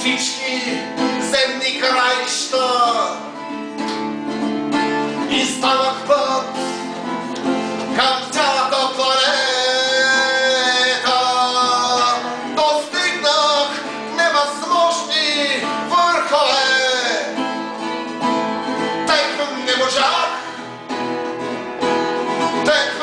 всички земни краища и станах път към тято планета. Достигнах невъзможни върхове. Тек не можах, тек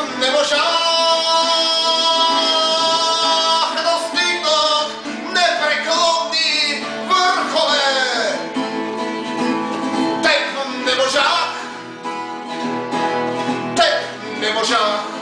Morza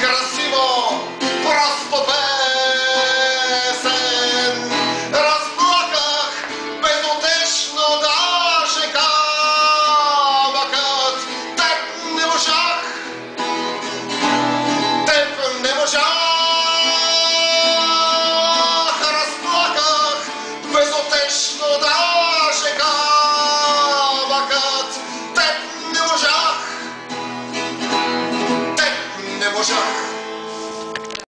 красиво, просто песен. Разплаках безутешно даже камъкът. Теб не можах, теб не можах. Разплаках безутешно даже